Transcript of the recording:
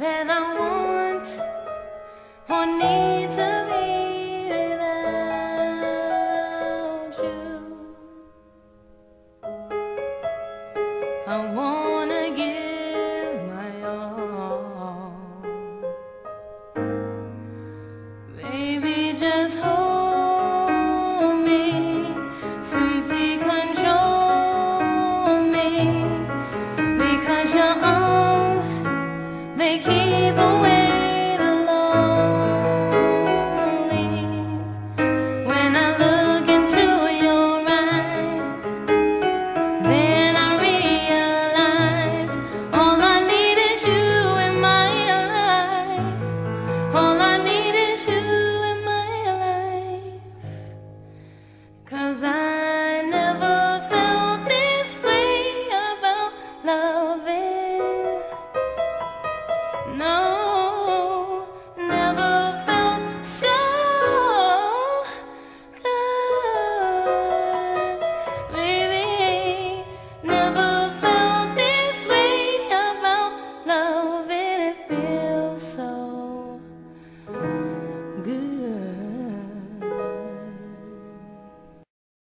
that I want or need to be without you. I wanna give my all, baby. Just hold. Cause you're on they keep away. No.